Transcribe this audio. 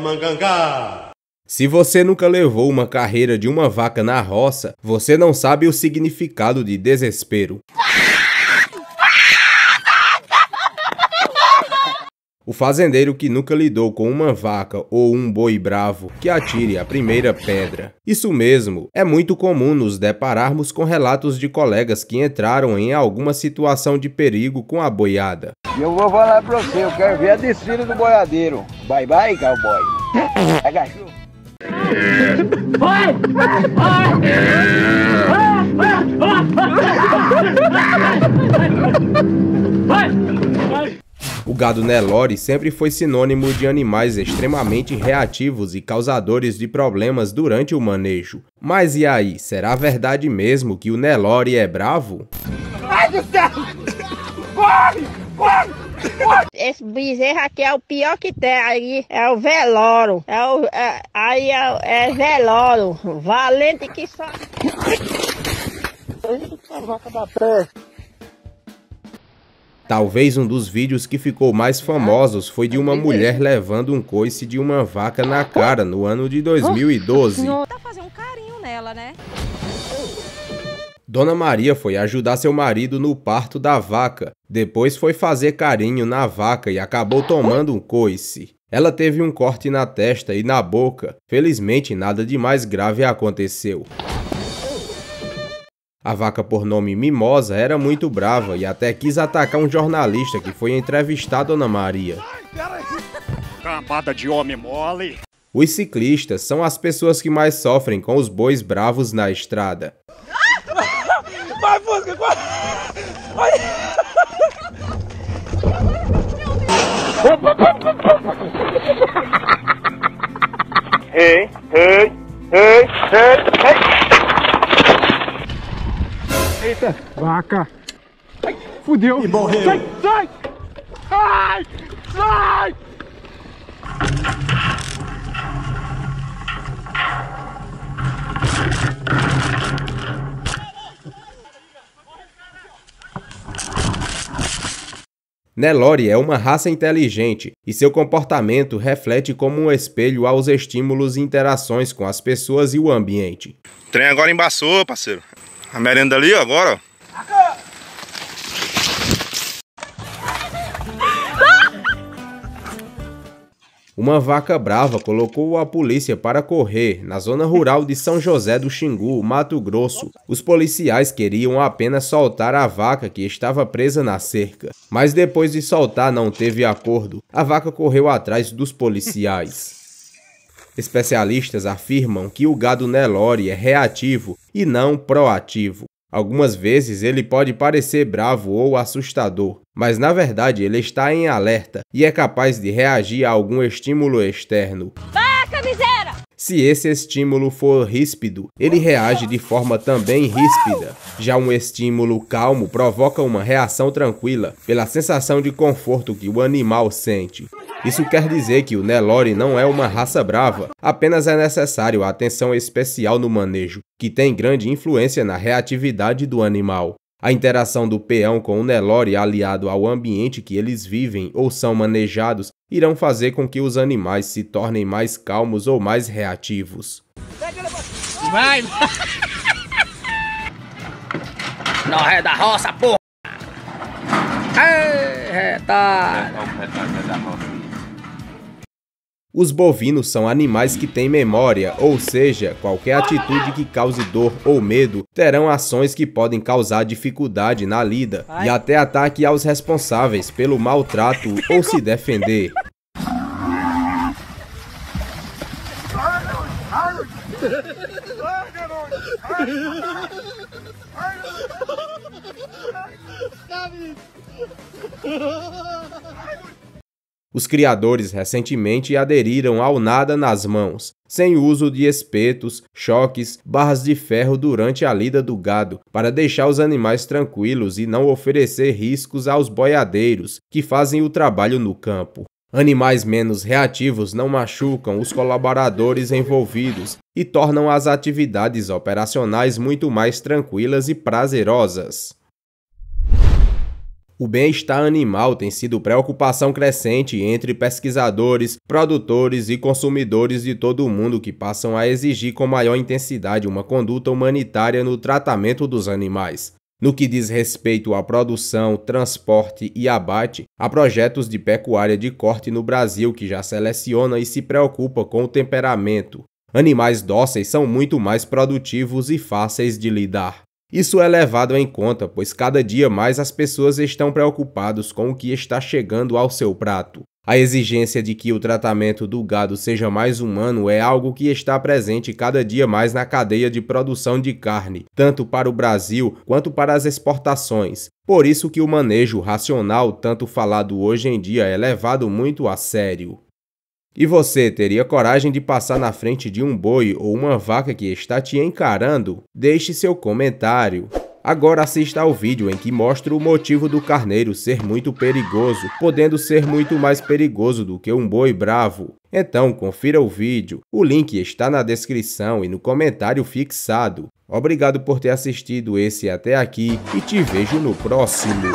Mangangá. Se você nunca levou uma carreira de uma vaca na roça, você não sabe o significado de desespero. O fazendeiro que nunca lidou com uma vaca ou um boi bravo, que atire a primeira pedra. Isso mesmo, é muito comum nos depararmos com relatos de colegas que entraram em alguma situação de perigo com a boiada. E eu vou falar pra você, eu quero ver a desfile do boiadeiro. Bye bye, cowboy. É cachorro. O gado Nelore sempre foi sinônimo de animais extremamente reativos e causadores de problemas durante o manejo. Mas e aí, será verdade mesmo que o Nelore é bravo? Ai do céu! Corre! Esse bezerro aqui é o pior que tem aí, é o veloro. É o, é, aí é, é veloro, valente que só. Talvez um dos vídeos que ficou mais famosos foi de uma mulher levando um coice de uma vaca na cara no ano de 2012. Dona Maria foi ajudar seu marido no parto da vaca. Depois foi fazer carinho na vaca e acabou tomando um coice. Ela teve um corte na testa e na boca. Felizmente, nada de mais grave aconteceu. A vaca por nome Mimosa era muito brava e até quis atacar um jornalista que foi entrevistar Dona Maria. Cambada de homem mole. Os ciclistas são as pessoas que mais sofrem com os bois bravos na estrada. Vai, Fusca! Vai! Vai! Ei, ei, ei, ei, ei! Eita, vaca! Ai, fudeu! E morreu! Sai, sai! Ai, sai! Nelore é uma raça inteligente e seu comportamento reflete como um espelho aos estímulos e interações com as pessoas e o ambiente. O trem agora embaçou, parceiro. A merenda ali agora, ó. Uma vaca brava colocou a polícia para correr na zona rural de São José do Xingu, Mato Grosso. Os policiais queriam apenas soltar a vaca que estava presa na cerca, mas depois de soltar não teve acordo. A vaca correu atrás dos policiais. Especialistas afirmam que o gado Nelore é reativo e não proativo. Algumas vezes ele pode parecer bravo ou assustador, mas na verdade ele está em alerta e é capaz de reagir a algum estímulo externo. Miséria! Se esse estímulo for ríspido, ele reage de forma também ríspida. Já um estímulo calmo provoca uma reação tranquila pela sensação de conforto que o animal sente. Isso quer dizer que o Nelore não é uma raça brava, apenas é necessário atenção especial no manejo, que tem grande influência na reatividade do animal. A interação do peão com o Nelore aliado ao ambiente que eles vivem ou são manejados irão fazer com que os animais se tornem mais calmos ou mais reativos. Vai! Nós é da roça, porra! É, tá. Os bovinos são animais que têm memória, ou seja, qualquer atitude que cause dor ou medo terão ações que podem causar dificuldade na lida e até ataque aos responsáveis pelo maltrato ou se defender. Os criadores recentemente aderiram ao nada nas mãos, sem uso de espetos, choques, barras de ferro durante a lida do gado, para deixar os animais tranquilos e não oferecer riscos aos boiadeiros que fazem o trabalho no campo. Animais menos reativos não machucam os colaboradores envolvidos e tornam as atividades operacionais muito mais tranquilas e prazerosas. O bem-estar animal tem sido preocupação crescente entre pesquisadores, produtores e consumidores de todo o mundo que passam a exigir com maior intensidade uma conduta humanitária no tratamento dos animais. No que diz respeito à produção, transporte e abate, há projetos de pecuária de corte no Brasil que já seleciona e se preocupa com o temperamento. Animais dóceis são muito mais produtivos e fáceis de lidar. Isso é levado em conta, pois cada dia mais as pessoas estão preocupadas com o que está chegando ao seu prato. A exigência de que o tratamento do gado seja mais humano é algo que está presente cada dia mais na cadeia de produção de carne, tanto para o Brasil quanto para as exportações. Por isso que o manejo racional, tanto falado hoje em dia, é levado muito a sério. E você teria coragem de passar na frente de um boi ou uma vaca que está te encarando? Deixe seu comentário. Agora assista ao vídeo em que mostro o motivo do carneiro ser muito perigoso, podendo ser muito mais perigoso do que um boi bravo. Então confira o vídeo, o link está na descrição e no comentário fixado. Obrigado por ter assistido esse até aqui e te vejo no próximo.